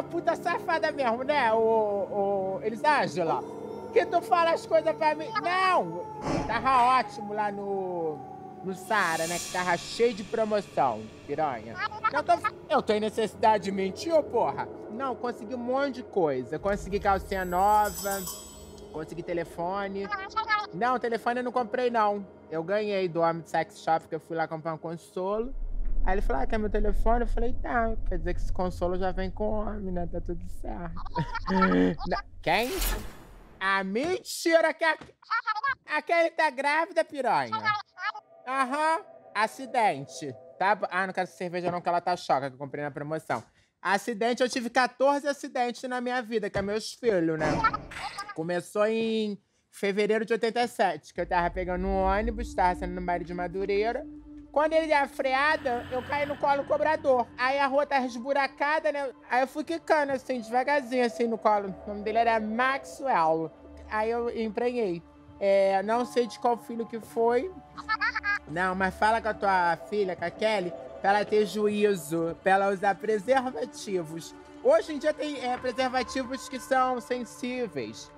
uma puta safada mesmo, né, ô, ô Elisângela? Que tu fala as coisas pra mim. Não! Tava ótimo lá no. No Sara, né? Que tava cheio de promoção, piranha. Não tô, eu tenho necessidade de mentir, ô porra? Não, consegui um monte de coisa. Consegui calcinha nova, consegui telefone. Não, telefone eu não comprei, não. Eu ganhei do Homem Sex Shop, que eu fui lá comprar um consolo. Aí ele falou, ah, quer meu telefone? Eu falei, tá. Quer dizer que esse consolo já vem com homem, né? Tá tudo certo. Quem? Ah, mentira que a... a Kelly tá grávida, piranha. Aham, acidente. Tá? Ah, não quero cerveja não, que ela tá choca, que eu comprei na promoção. Acidente, eu tive 14 acidentes na minha vida, que é meus filhos, né? Começou em fevereiro de 87, que eu tava pegando um ônibus, tava saindo no baile de Madureira. Quando ele deu a freada, eu caí no colo do cobrador. Aí a rua tá esburacada, né? Aí eu fui quicando, assim, devagarzinho, assim, no colo. O nome dele era Maxwell. Aí eu emprenhei. É, não sei de qual filho que foi. Não, mas fala com a tua filha, com a Kelly, pra ela ter juízo, pra ela usar preservativos. Hoje em dia tem é, preservativos que são sensíveis.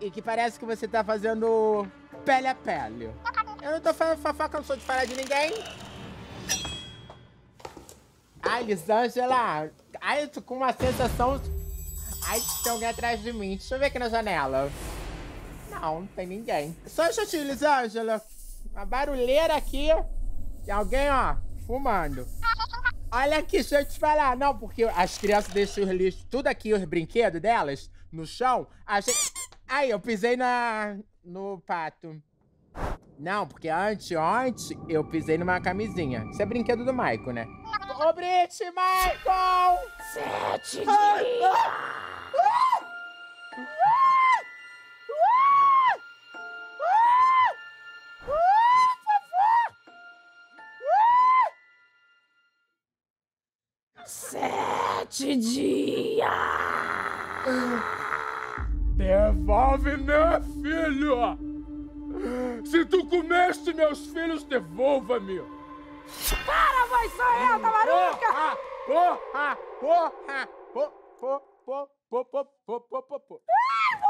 E que parece que você tá fazendo pele a pele. Eu não tô falando fofoca, não sou de falar de ninguém. Ai, Lisângela. Ai, tô com uma sensação... Ai, tem alguém atrás de mim. Deixa eu ver aqui na janela. Não, não tem ninguém. Só um instantinho, Lisângela. Uma barulheira aqui. Tem alguém, ó, fumando. Olha aqui, deixa eu te falar. Não, porque as crianças deixam os lixos, tudo aqui, os brinquedos delas, no chão. Achei... Aí, eu pisei na... no pato. Não, porque antes, antes, eu pisei numa camisinha. Isso é brinquedo do Michael, né? Ô, Brit, Michael! Sete dias! Ah, Sete dias! Devolve meu filho! Se tu comeste meus filhos, devolva-me! Para, vai, sou eu, Tamaruca! Porra! Porra! Porra! Porra! Porra! Porra! Porra!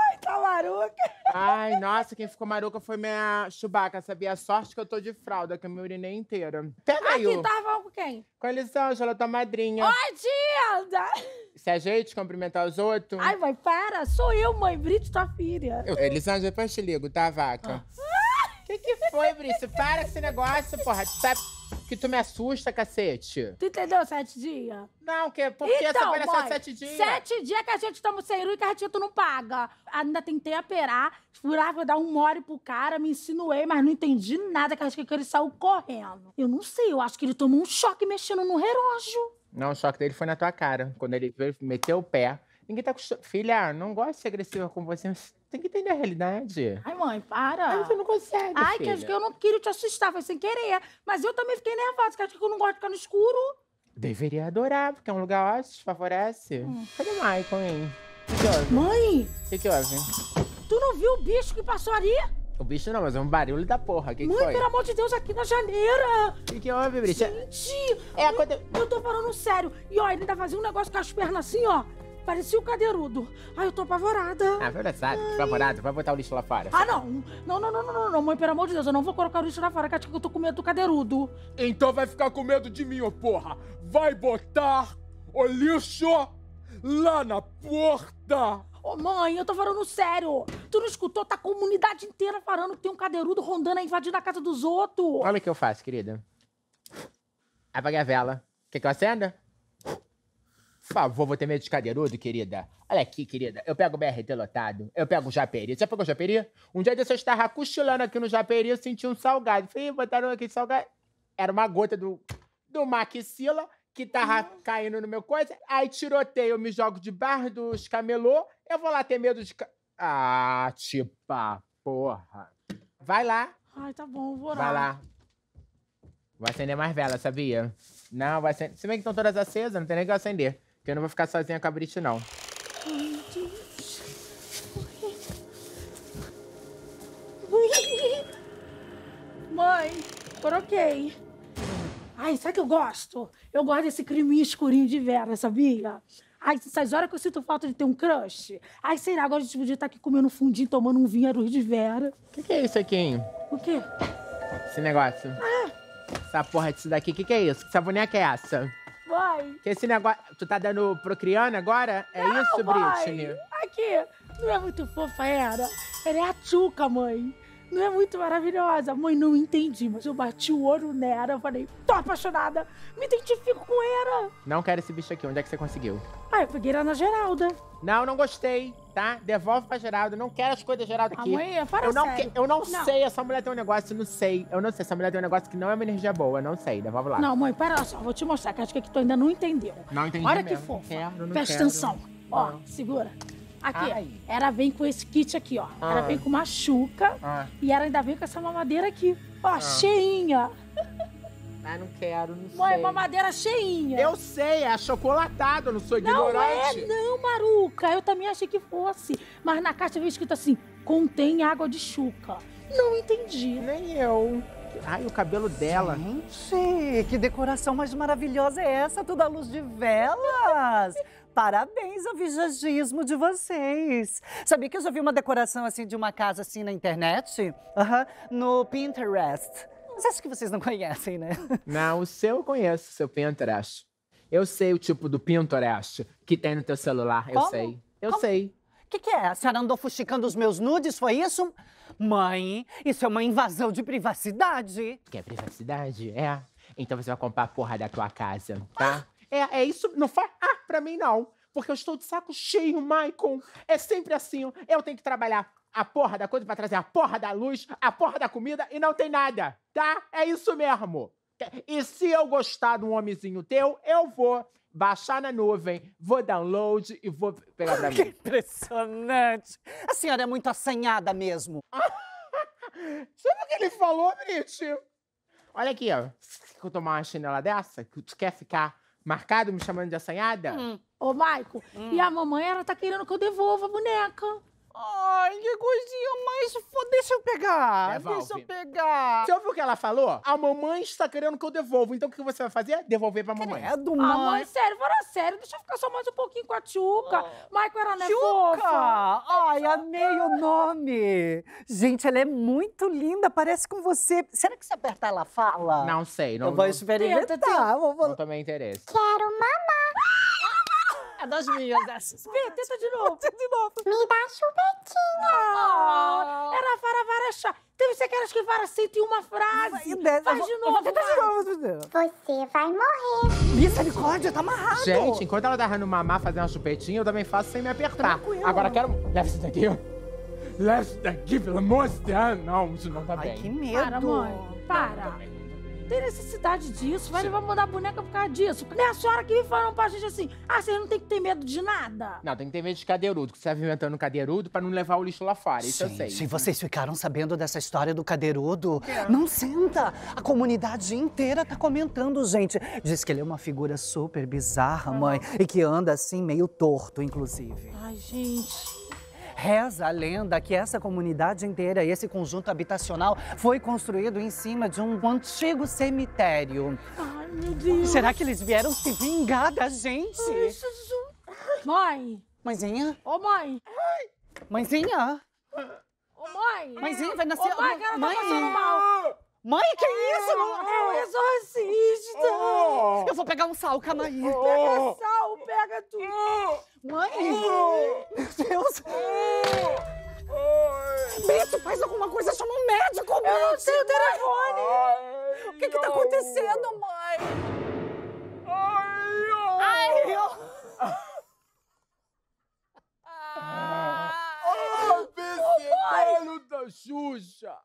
Ai, Tamaruca! Ai, nossa, quem ficou maruca foi minha Chewbacca, sabia? A sorte que eu tô de fralda, que eu me urinei inteira. Pega aí, Aqui tava com quem? Com a Elisângela, tua madrinha. Oi, tia! Se ajeite, cumprimentar os outros. Ai, vai, para! Sou eu, mãe, Brito, tua filha. Eu, Elisângela, depois te ligo, tá, vaca? O que, que foi, Brice? Para com esse negócio, porra. Tu sabe que tu me assusta, cacete. Tu entendeu sete dias? Não, que, por que então, essa mãe, só sete dias? Sete dias que a gente tamo sem luz e que a gente tu não paga. Ainda tentei aperar, furar, vou dar um mole pro cara, me insinuei, mas não entendi nada, que acho que ele saiu correndo. Eu não sei, eu acho que ele tomou um choque mexendo no relógio. Não, o choque dele foi na tua cara. Quando ele meteu o pé. Ninguém tá acostumado. Filha, não gosto de ser agressiva com você. Tem que entender a realidade. Ai, mãe, para. Ai, você não consegue, Ai, que filha. acho que eu não queria te assustar, foi sem querer. Mas eu também fiquei nervosa, que acho que eu não gosto de ficar no escuro. Deveria adorar, porque é um lugar ótimo, te favorece. Hum. Cadê o Michael, hein? O que, que houve? Mãe, O que, que houve? tu não viu o bicho que passou ali? O bicho não, mas é um barulho da porra. Que, que Mãe, foi? pelo amor de Deus, aqui na janeira. O que, que houve, Brice? Gente, É, quando eu- eu tô falando sério. E ó, ele ainda fazia um negócio com as pernas assim, ó. Parecia o cadeirudo. Ai, eu tô apavorada. Ah, foi engraçado. Favorado, vai botar o lixo lá fora. Ah, não. Não, não, não, não, não, não, mãe, pelo amor de Deus, eu não vou colocar o lixo lá fora, que acho que eu tô com medo do cadeirudo. Então vai ficar com medo de mim, ô porra! Vai botar o lixo lá na porta! Ô, mãe, eu tô falando sério. Tu não escutou? Tá a comunidade inteira falando que tem um cadeirudo rondando aí, invadindo a casa dos outros. Olha o que eu faço, querida. Apague a vela. Quer que eu acenda? Por favor, vou ter medo de cadeirudo, querida. Olha aqui, querida. Eu pego o BRT lotado. Eu pego o Japeri. Você já pegou o Japeri? Um dia desse eu estava cochilando aqui no Japeri, eu senti um salgado. Falei, "Ih, botaram aqui salgado. Era uma gota do, do Maxila que tava caindo no meu coisa. Aí tiroteio, eu me jogo debaixo dos camelô. Eu vou lá ter medo de... Ah, tipa, porra. Vai lá. Ai, tá bom, vou Vai lá. Vou acender mais vela, sabia? Não, vai acender. Se bem que estão todas acesas, não tem nem que eu acender. Eu não vou ficar sozinha com a Brit, não. Ai, Deus. Mãe, coloquei. Ai, sabe que eu gosto? Eu gosto desse creminho escurinho de Vera, sabia? Ai, essas horas que eu sinto falta de ter um crush. Ai, sei lá, agora a gente podia estar aqui comendo um fundinho, tomando um vinho à luz de vera. O que, que é isso aqui, hein? O quê? Esse negócio. Essa porra disso daqui, o que, que é isso? Que essa boneca é essa? Vai. Que esse negócio. Tu tá dando procriando agora? É isso, Vai. Britney? Aqui. Não é muito fofa, era? Ela é a Tchuca, mãe. Não é muito maravilhosa? Mãe, não entendi, mas eu bati o olho nela. Eu falei, tô apaixonada. Me identifico com ela. Não quero esse bicho aqui. Onde é que você conseguiu? Ah, eu peguei ela na Geralda. Não, não gostei, tá? Devolve pra Geraldo. Não quero as coisas Geraldo aqui. mãe para eu não, que- eu não, Não. sei, essa mulher tem um negócio, não sei. Eu não sei, essa mulher tem um negócio que não é uma energia boa, não sei. Devolve lá. Não, mãe, para só. Vou te mostrar, que acho que tu ainda não entendeu. Não entendi Olha que fofa. Quero, não Presta quero. atenção. Ó, Não. segura. Aqui, Ai. ela vem com esse kit aqui, ó. Ela Ah. vem com uma chuca Ah, e ela ainda vem com essa mamadeira aqui. Ó, cheinha. ah, não quero, não Mãe, sei. mamadeira cheinha. Eu sei, é achocolatado, eu não sou Não é, ignorante. não, Maruca. Eu também achei que fosse. Mas na caixa veio escrito assim, contém água de chuca. Não entendi. Nem eu. Ai, o cabelo dela. Gente, que decoração mais maravilhosa é essa? Toda a luz de velas. Parabéns ao visagismo de vocês. Sabia que eu já vi uma decoração assim de uma casa assim na internet? Aham, no Pinterest. Mas acho que vocês não conhecem, né? Não, o seu eu conheço, o seu Pinterest. Eu sei o tipo do Pinterest que tem no teu celular, eu Como? sei. Eu Como? sei. O que, que é? A senhora andou fuxicando os meus nudes, foi isso? Mãe, isso é uma invasão de privacidade. Quer privacidade? É. Então você vai comprar a porra da tua casa, tá? É, é isso. Não faz. Ah, pra mim não. Porque eu estou de saco cheio, Michael. É sempre assim. Eu tenho que trabalhar a porra da coisa pra trazer a porra da luz, a porra da comida e não tem nada, tá? É isso mesmo. E se eu gostar de um homenzinho teu, eu vou baixar na nuvem, vou download e vou pegar pra Que mim. impressionante. A senhora é muito assanhada mesmo. Sabe o que ele falou, Brit? Olha aqui, ó. Você quer tomar uma chinela dessa? Que tu quer ficar marcado me chamando de assanhada? Ô, Maico, Hum. e a mamãe, ela tá querendo que eu devolva a boneca. Ai, que coisinha mais fo... Deixa eu pegar. Devolve. Deixa eu pegar. Você ouviu o que ela falou? A mamãe está querendo que eu devolva. Então o que você vai fazer? Devolver pra mamãe. Credo, Ah, mãe. mãe, sério, fala sério. Deixa eu ficar só mais um pouquinho com a Tchuca. Maico, ela não é Chuca! fofa. Ai, amei o nome. Gente, ela é muito linda, parece com você. Será que se apertar ela fala? Não sei. Não, eu vou não, experimentar. Tenta, tenta. Vou, não tomei interesse. É das minhas essas. Vê, tenta de novo. De novo. Me dá chupetinha. Ah, era vara, vara, chá. Teve você aquelas que vara 101 frase. E dez- Faz de novo, Vou tentar de vai. novo. Você vai morrer. Misericórdia, tá amarrado. Gente, enquanto ela tá dando mamar, fazendo uma chupetinha, eu também faço sem me apertar. Tranquilo. Agora quero. Leva isso daqui. Leva isso daqui, pelo amor de Deus. Não, isso não tá Ai, bem. que medo. Para, mãe. Para. Tem necessidade disso? Vai levar mudar a boneca por causa disso. Nem a senhora que vem falando pra gente assim, ah, vocês não tem que ter medo de nada. Não, tem que ter medo de cadeirudo, que você tá inventando cadeirudo pra não levar o lixo lá fora. Isso eu sei. Gente, vocês ficaram sabendo dessa história do cadeirudo? Não senta! A comunidade inteira tá comentando, gente. Diz que ele é uma figura super bizarra, mãe, e que anda assim, meio torto, inclusive. Ai, gente. Reza a lenda que essa comunidade inteira, esse conjunto habitacional, foi construído em cima de um antigo cemitério. Ai, meu Deus. Será que eles vieram se vingar da gente? Ai, Jesus. Mãe. Mãezinha? Ô, mãe. Mãezinha? Ô, mãe. Mãezinha, vai nascer... Ô, mãe, que ela tá Mãe? passando mal. Mãe, que isso? É o exorcista. Oh! Eu vou pegar um sal, calma aí. Pega sal, pega tudo. Mãe! Meu Deus! Brito, faz alguma coisa, chama um médico, Eu não tenho telefone. O que que tá acontecendo, mãe? Ai, eu... Ah, pesadelo da Xuxa!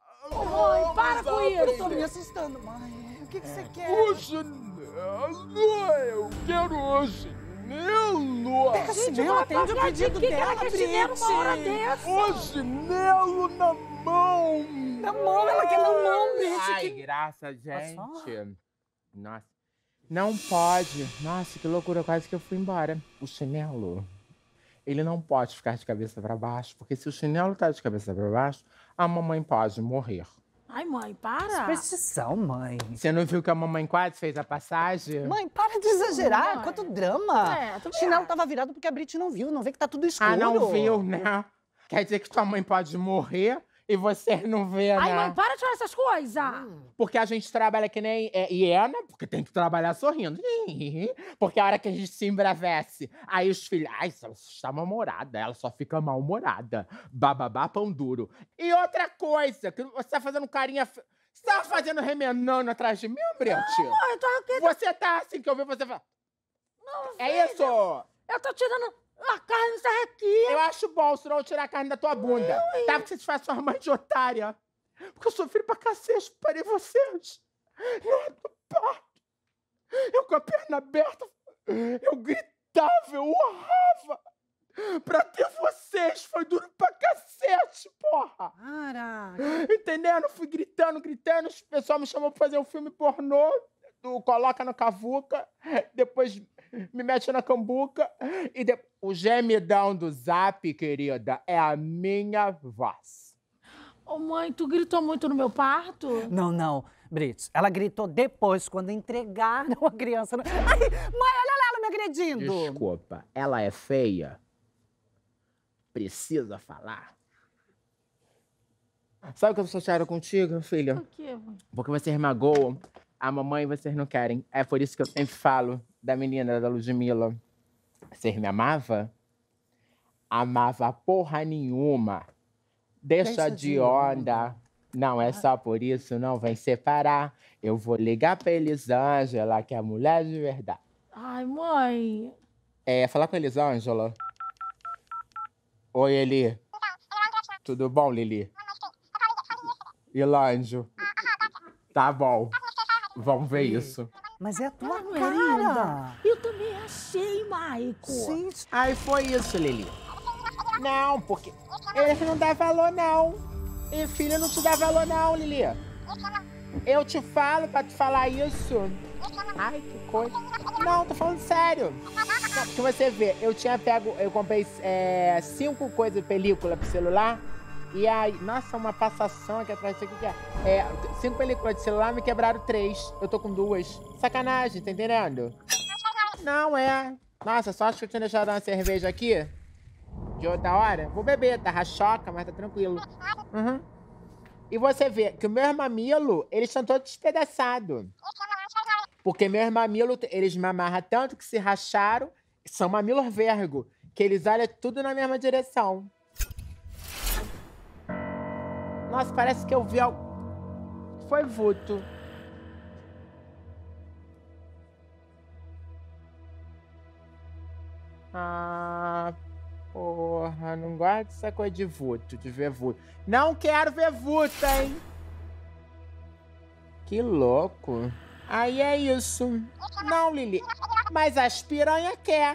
Para com Eu tô isso. me assustando, mãe. O que que você quer? O chinelo! Eu quero o chinelo! Pega chinelo, atende o pedido que que dela, ela quer chinelo uma hora dessa? O chinelo na mão! Na mão, ela quer na mão, Brito. Ai, que- graça, gente. Nossa. Não pode. Nossa, que loucura. Quase que eu fui embora. O chinelo. Ele não pode ficar de cabeça pra baixo, porque se o chinelo tá de cabeça pra baixo, a mamãe pode morrer. Ai, mãe, para. Superstição, mãe. Você não viu que a mamãe quase fez a passagem? Mãe, para de exagerar. Mãe. Quanto drama. É, o chinelo tava virado porque a Brit não viu. Não vê que tá tudo escuro. Ah, não viu, né? Quer dizer que tua mãe pode morrer e você não vê, Ai, né? mãe, para de falar essas coisas. Porque a gente trabalha que nem é, hiena, porque tem que trabalhar sorrindo. Porque a hora que a gente se embravece, aí os filhos. Ai, ela está mal-humorada, ela só fica mal-humorada. Bababá, pão duro. E outra coisa, que você tá fazendo carinha. Você tá fazendo remenando atrás de mim, Brete? Mãe, tô aqui. Você tá assim que eu vi você fala. É isso! Eu tô tirando a carne dessa aqui. Eu acho bom, senão eu tirar a carne da tua bunda. Tá? Porque vocês fazem sua mãe de otária. Porque eu sofri pra cacete, parei vocês. Na hora do parto. Eu com a perna aberta, eu gritava, eu urrava. Pra ter vocês, foi duro pra cacete, porra. Para. Entendendo? Fui gritando, gritando. O pessoal me chamou pra fazer um filme pornô. Do Coloca no Cavuca. Depois me mete na cambuca. E de... o gemidão do zap, querida, é a minha voz. Ô, mãe, tu gritou muito no meu parto? Não, não. Brits, ela gritou depois, quando entregaram a criança. No... Ai, mãe, olha lá ela me agredindo. Desculpa, ela é feia? Precisa falar? Sabe o que eu sou chateada contigo, filha? O quê, mãe? Porque vocês magoam a mamãe e vocês não querem. É por isso que eu sempre falo da menina da Ludmilla. Vocês me amavam? Amava porra nenhuma. Deixa, Deixa de de onda. Não é só por isso, não vem separar. Eu vou ligar pra Elisângela, que é a mulher de verdade. Ai, mãe. É, falar com a Elisângela. Oi, Eli. Tudo bom, Lili? Ilândio. Tá bom. Vamos ver isso. Mas é a tua é cara. linda? Eu também achei, Maico. Gente, Aí foi isso, Lili. Não, porque eles não dão valor, não. E filho não te dá valor, não, Lili. Eu te falo pra te falar isso. Ai, que coisa. Não, tô falando sério. Não, porque você vê, eu tinha pego, eu comprei é, cinco coisas, película pro celular. E aí, nossa, uma passação aqui atrás, isso aqui que é. é. Cinco películas de celular, me quebraram três. Eu tô com duas. Sacanagem, tá entendendo? Não, é. Nossa, só acho que eu tinha deixado uma cerveja aqui. De outra hora. Vou beber, tá rachoca, mas tá tranquilo. Uhum. E você vê que o meu mamilo, eles estão todos despedaçados. Porque meus mamilos, eles me amarram tanto que se racharam. São mamilos vergo. Que eles olham tudo na mesma direção. Nossa, parece que eu vi algo. Foi vulto. Ah, porra, não gosto dessa coisa de vulto, de ver vulto. Não quero ver vulto, hein? Que louco. Aí é isso. Não, Lili. Mas as piranha quer.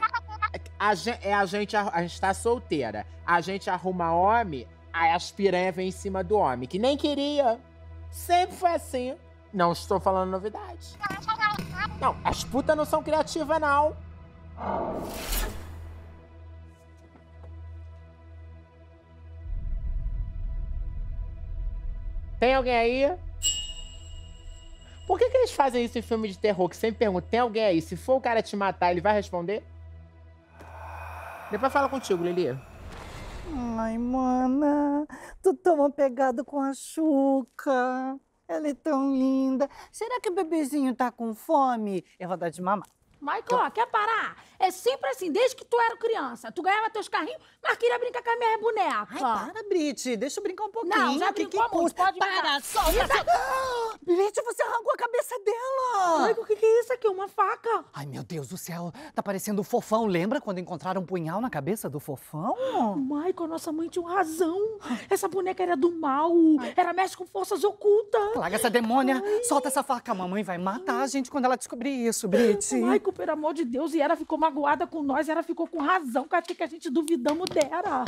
A gente, é, a, gente, a gente tá solteira. A gente arruma homem, aí as piranha vem em cima do homem, que nem queria. Sempre foi assim. Não estou falando novidade. Não, as putas não são criativas, não. Tem alguém aí? Por que, que eles fazem isso em filme de terror? Que sempre perguntam, tem alguém aí? Se for o cara te matar, ele vai responder? Depois fala contigo, Lili. Ai, mana, tu tão apegado com a Xuca. Ela é tão linda. Será que o bebezinho tá com fome? Eu vou dar de mamar. Michael, quer parar? É sempre assim, desde que tu era criança. Tu ganhava teus carrinhos, mas queria brincar com a minha boneca. Ai, para, Brit. Deixa eu brincar um pouquinho. Não, já que, brincou que muito, custa? pode Para, brincar. solta. solta. Ah, Brit, você arrancou a cabeça dela. Michael, o que, que é isso aqui? Uma faca? Ai, meu Deus do céu. Tá parecendo o fofão. Lembra quando encontraram um punhal na cabeça do fofão? Michael, nossa mãe tinha razão. Essa boneca era do mal. Era mexe com forças ocultas. Larga essa demônia. Solta essa faca. A mamãe vai matar a gente quando ela descobrir isso, Brit. Michael, pelo amor de Deus, e ela ficou magoada com nós, ela ficou com razão, com que a gente duvidamos dela.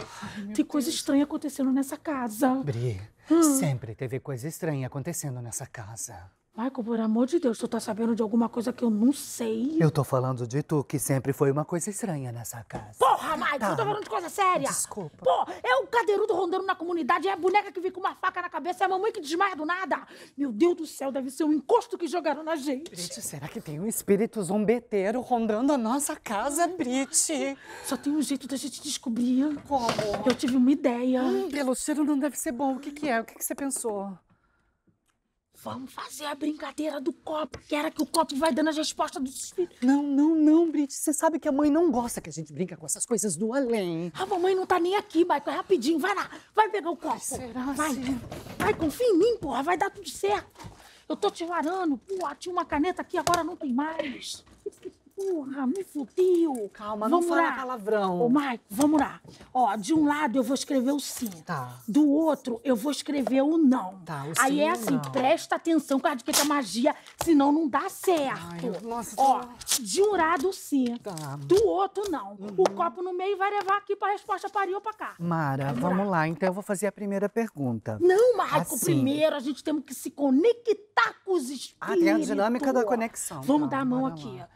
Tem coisa estranha acontecendo nessa casa. Bri, Hum. sempre teve coisa estranha acontecendo nessa casa. Michael, por amor de Deus, tu tá sabendo de alguma coisa que eu não sei? Eu tô falando de tu, que sempre foi uma coisa estranha nessa casa. Porra, Michael, Tá. eu tô falando de coisa séria. Desculpa. Pô, é o cadeirudo rondando na comunidade, é a boneca que vem com uma faca na cabeça, é a mamãe que desmaia do nada. Meu Deus do céu, deve ser um encosto que jogaram na gente. Brit, será que tem um espírito zombeteiro rondando a nossa casa, Brit? Só tem um jeito da gente descobrir. Como? Eu tive uma ideia. Hum, pelo cheiro não deve ser bom. O que, que é? O que, que você pensou? Vamos fazer a brincadeira do copo, que era que o copo vai dando as respostas dos espíritos. Não, não, não, Brit. Você sabe que a mãe não gosta que a gente brinca com essas coisas do além. A mamãe não tá nem aqui, Michael. É rapidinho. Vai lá. Vai pegar o copo. será Vai. assim? Vai, confia em mim, porra. Vai dar tudo certo. Eu tô te varando. Porra, tinha uma caneta aqui, agora não tem mais. Porra, me fudeu. Calma, não vamos fala lá. palavrão. Ô, Michael, vamos lá. Ó, de um lado eu vou escrever o sim. Tá. Do outro eu vou escrever o não. Tá, o Aí sim é assim, não. presta atenção, de que é magia, senão não dá certo. Ai, nossa, Ó, tá- de um lado sim. Tá. Do outro, não. O copo no meio vai levar aqui pra resposta pariu pra cá. Mara, vamos lá. Então eu vou fazer a primeira pergunta. Não, Marco, Assim. primeiro a gente tem que se conectar com os espíritos. Ah, tem a dinâmica da conexão. Vamos Tá, dar a mão aqui. lá.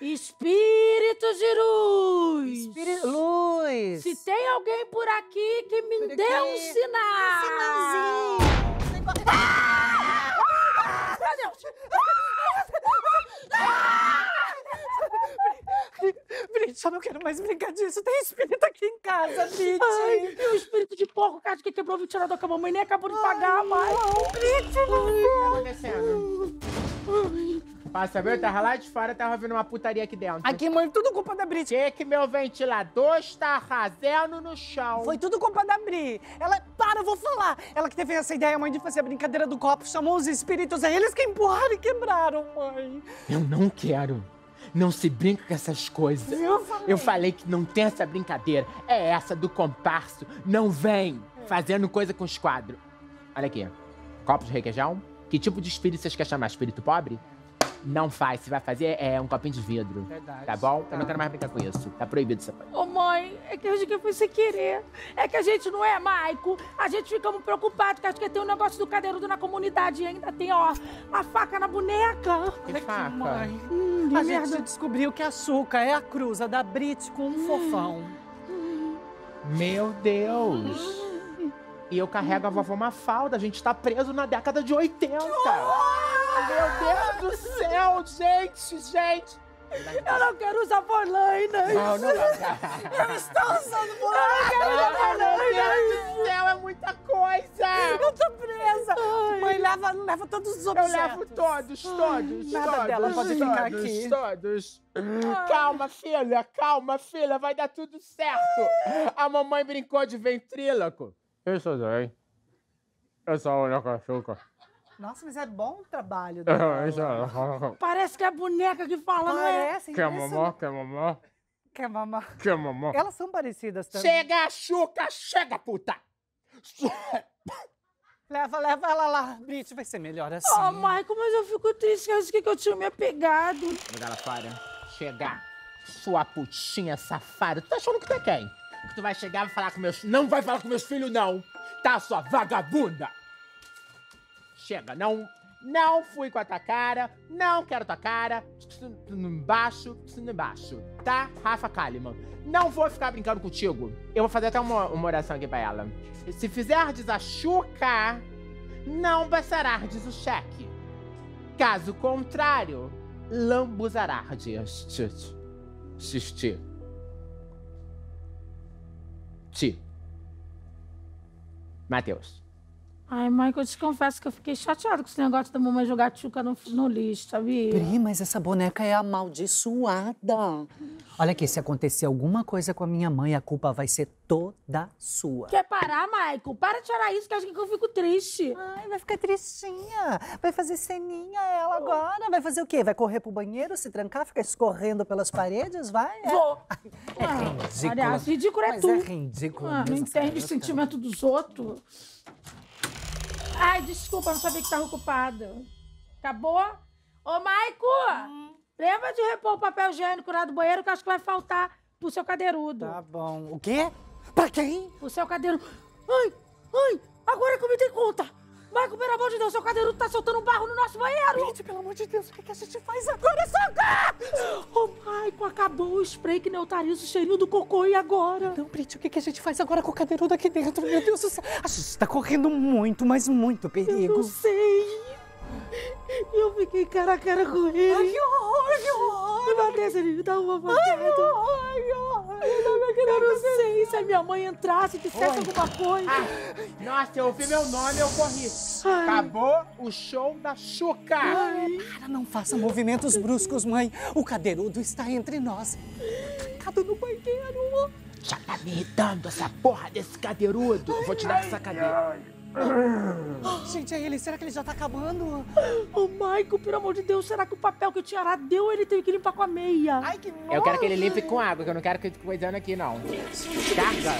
Espíritos de luz. Espírito... Luz! Se tem alguém por aqui que me Por dê aqui. um sinal. Sinalzinho! Ah, meu Deus. Brit, eu não quero mais brincar disso. Tem espírito aqui em casa, Brit. Ai, e o espírito de porco, cara, que quebrou o ventilador que a mamãe nem acabou de pagar, mas... O que tá acontecendo? Pra saber, eu tava lá de fora, tava vendo uma putaria aqui dentro. Aqui, mãe, tudo culpa da Brit. Que que meu ventilador está rasendo no chão? Foi tudo culpa da Bri. Ela, para, eu vou falar. Ela que teve essa ideia, mãe, de fazer a brincadeira do copo, chamou os espíritos, é eles que empurraram e quebraram, mãe. Eu não quero. Não se brinca com essas coisas. Eu falei. Eu falei que não tem essa brincadeira. É essa do comparso. Não vem fazendo coisa com os quadros. Olha aqui. Copos de requeijão. Que tipo de espírito vocês querem chamar? Espírito pobre? Não faz. Se vai fazer, é um copinho de vidro. Verdade. Tá bom? Tá. Eu não quero mais brincar com isso. Tá proibido essa coisa. Ô mãe, é que a gente foi sem querer. É que a gente não é Maico. A gente ficamos preocupados, que acho que tem um negócio do cadeirudo na comunidade e ainda tem, ó, a faca na boneca. Que Olha faca. mãe. Hum, A merda. gente descobriu que açúcar é a cruza da Brit com um fofão. Meu Deus. E eu carrego a vovó Mafalda. A gente tá preso na década de 80. Meu Deus do céu, gente, gente. Eu não quero usar forlainas. Não, não, não. Estou usando Ah, meu Deus do céu, é muita coisa. Eu tô presa. Mãe, leva, leva todos os Eu objetos. levo todos, todos, Nada todos. dela pode ficar todos, aqui. Todos. Calma, filha, calma, filha, vai dar tudo certo. A mamãe brincou de ventríloco. Isso daí. Eu sou a única açúcar. Nossa, mas é bom o trabalho dela. Parece que é a boneca que fala, não é? Parece, Quer impressionante. mamar? Quer mamar? Quer mamar? Quer mamar? Elas são parecidas também. Chega, Xuca, chega, puta! Leva, leva ela lá. Brit, vai ser melhor assim. Oh, Michael, mas eu fico triste acho que eu tinha me apegado. Fora. Chega, sua putinha safada. Tu tá achando que tu é quem? Que tu vai chegar e falar com meus... Não vai falar com meus filhos, não! Tá, sua vagabunda! Chega, não... Não fui com a tua cara, não quero tua cara. Embaixo, embaixo, tá? Rafa Kalimann. Não vou ficar brincando contigo. Eu vou fazer até uma, uma oração aqui pra ela. Se fizerdes a chuca, não passarás o cheque. Caso contrário, lambuzarardes. Xisti. Ti. Matheus. Ai, Michael, eu te confesso que eu fiquei chateada com esse negócio da mamãe jogar tchuca no, no lixo, sabia? Pri, mas essa boneca é amaldiçoada. Olha aqui, se acontecer alguma coisa com a minha mãe, a culpa vai ser toda sua. Quer parar, Michael? Para de chorar isso, que acho que eu fico triste. Ai, vai ficar tristinha. Vai fazer ceninha ela agora. Vai fazer o quê? Vai correr pro banheiro, se trancar, ficar escorrendo pelas paredes? Vai? É. Vou. É Ah, ridícula. Aliás, ridículo é Mas tu. é ridículo Ah, não entende o sentimento dos outros. Ai, desculpa, não sabia que tava ocupada. Acabou? Ô, Maico! Lembra de repor o papel higiênico lá do banheiro que eu acho que vai faltar pro seu cadeirudo. Tá bom. O quê? Pra quem? O seu cadeirudo. Ai, ai, agora que eu me dei conta. Michael, pelo amor de Deus, seu cadeirudo tá soltando barro no nosso banheiro! Gente, pelo amor de Deus, o que, que a gente faz agora? Socorro! Ô, Michael, acabou o spray que neutraliza o cheirinho do cocô e agora? Não, Brit, o que, que a gente faz agora com o cadeirudo aqui dentro? Meu Deus do céu. A gente tá correndo muito, mas muito Eu perigo. não sei. Eu fiquei cara a cara com ele. Ai, que horror, que horror. Me batesse, ele me dá uma facada. Ai, que horror, que horror. Eu não sei se a minha mãe entrasse e dissesse alguma coisa. Ah, nossa, eu ouvi meu nome e eu corri. Ai. Acabou o show da Xuca. Para, não faça movimentos bruscos, mãe. O cadeirudo está entre nós. Trancado no banheiro. Já tá me irritando essa porra desse cadeirudo. Eu vou te dar essa cadeira. Gente, é ele. Será que ele já tá acabando? Ô, Michael, pelo amor de Deus, será que o papel que o Tiara deu ele teve que limpar com a meia? Ai, que Eu quero que ele limpe com água, que eu não quero que ele fique coisando aqui, não. Descarga.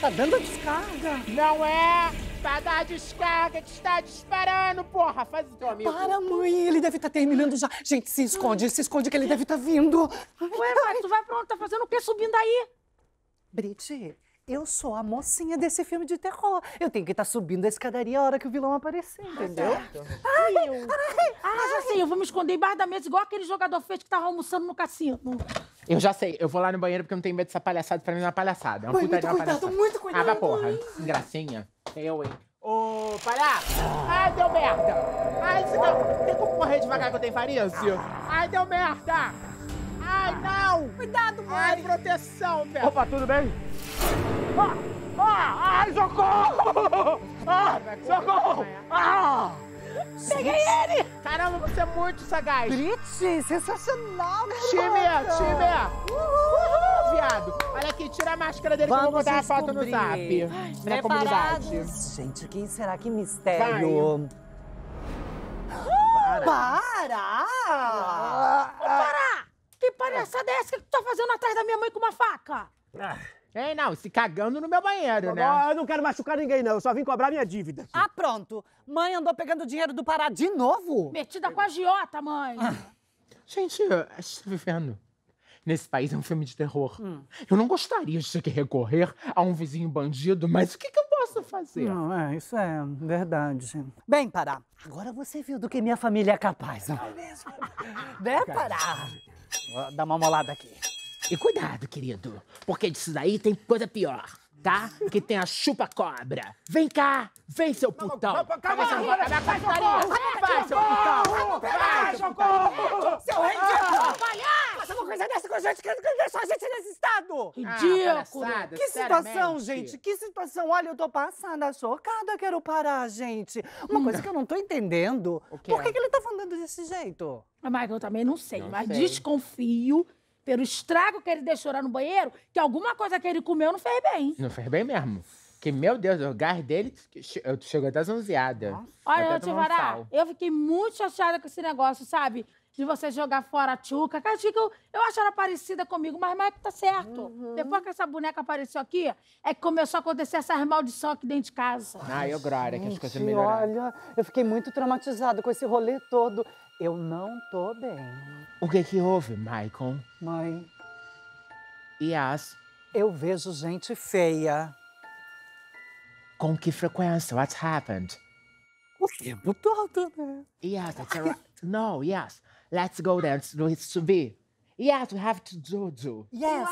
Tá dando a descarga. Não é! Tá da descarga que está disparando, porra! Faz o teu amigo. Para, mãe. Ele deve estar terminando já. Gente, se esconde, se esconde que ele deve estar vindo. Ai, Ué, mas tu vai pra onde? Tá fazendo o quê subindo aí? Brit, eu sou a mocinha desse filme de terror. Eu tenho que estar subindo a escadaria a hora que o vilão aparecer, entendeu? Ah, já sei, eu vou me esconder embaixo da mesa igual aquele jogador feito que tava almoçando no cassino. Eu já sei, eu vou lá no banheiro porque eu não tenho medo dessa palhaçada. Pra mim não é uma palhaçada. É uma Mãe, putaria, muito uma cuidado, palhaçada. muito cuidado, Ah, vai porra. Gracinha. Eu, hein. Ô, palhaço! Ai, deu merda! Ai, se não... Tem como correr devagar que eu tenho varícia? Ai, deu merda! Ai, não! Cuidado, Ai, proteção, velho! Opa, tudo bem? Ah! Ah! Ai, socorro! Ah! Socorro! Ah! Peguei ele! Caramba, você é muito sagaz! Brit, sensacional, meu Time, irmão. time! Uhul, viado! Olha aqui, tira a máscara dele que eu vou Vamos botar a foto no zap. Na comunidade. Preparados? Gente, quem será que mistério? Para! Para! Que palhaçada é essa que tu tá fazendo atrás da minha mãe com uma faca? Ei, não, se cagando no meu banheiro, né? Ah, eu não quero machucar ninguém, não. Eu só vim cobrar minha dívida. Ah, pronto. Mãe andou pegando dinheiro do Pará de novo? Metida com a giota, mãe. Gente, a gente tá vivendo. Nesse país é um filme de terror. Eu não gostaria de ter que recorrer a um vizinho bandido, mas o que, que eu posso fazer? Não, é, isso é verdade. Bem, Pará, agora você viu do que minha família é capaz. Não é mesmo? né, Pará? Vou dar uma molada aqui. E cuidado, querido, porque disso daí tem coisa pior, tá? Que tem a chupa-cobra. Vem cá, vem, seu putão. calma, Vai, calma, vai, vai, vai, seu putão. Vai, seu putão. Seu ridículo! Faça uma coisa dessa com a gente, que deixa a gente nesse estado! Ridículo. palhaçada, Que situação, gente? Que situação? Olha, eu tô passada, chocada, quero parar, gente. Uma coisa que eu não tô entendendo. Por que, ele tá falando desse jeito? Mas eu também não sei, mas desconfio, pelo estrago que ele deixou lá no banheiro, que alguma coisa que ele comeu não fez bem. Não fez bem mesmo. Que, meu Deus, o gás dele eu- chegou até zonzeada. Olha, Até eu tomar um eu fiquei muito chateada com esse negócio, sabe? De você jogar fora a Tchuca. Que a Tchuca, eu, eu acho ela parecida comigo, mas Mike tá certo. Depois que essa boneca apareceu aqui, é que começou a acontecer essa maldição aqui dentro de casa. Ah, eu glória, que as coisas melhoraram. olha, eu fiquei muito traumatizada com esse rolê todo. Eu não tô bem. O que que houve, Michael? Mãe, Yes. eu vejo gente feia Com que frequência? What's happened? o tempo todo, né? Yes, that's right. no, yes. Let's go then to to be. Yes, we have to do do. Yes,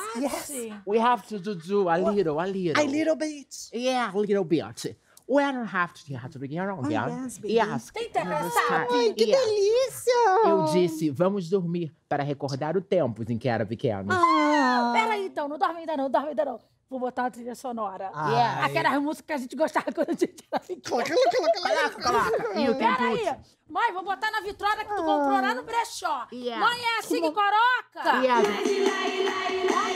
Sim. We have to do do a little, a little. A little bit. Yeah, a little bit. We don't have to. You have to begin your own, yeah? yes. Yes. Tenta caçar. Ai, que Yeah. delícia! Eu disse, vamos dormir para recordar o tempo em que era pequeno. Ah, Peraí, então, não dorme ainda não, não dorme ainda não. Vou botar uma trilha sonora. Ai. Aquelas músicas que a gente gostava quando a gente era pequeno. Coloca, coloca. E o Peraí. Mãe, vou botar na vitrola que tu comprou lá no brechó. Yeah. Mãe, é assim que coroca? Yes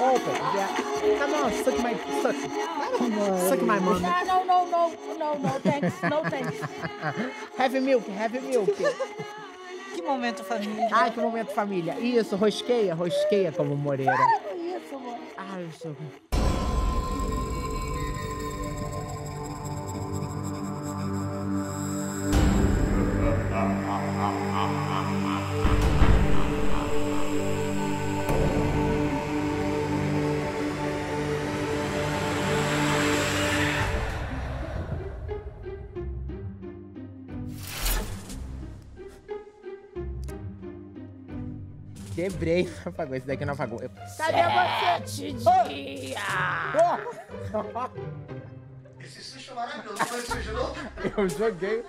open. Yeah. Come on, suck my suck. Oh, suck my mom. No, ah, no, no, no, no, no, thanks, no thanks. heavy milk, heavy milk. que momento família. Ai, que momento família. Isso, rosqueia, rosqueia como Moreira. Para com isso, amor. Ai, eu sou... Ah, ah, ah. Quebrei, não apagou. Esse daqui não apagou. Eu- Cadê Sete dias. você? Esse sushi é maravilhoso. Não foi sushi, não? Eu joguei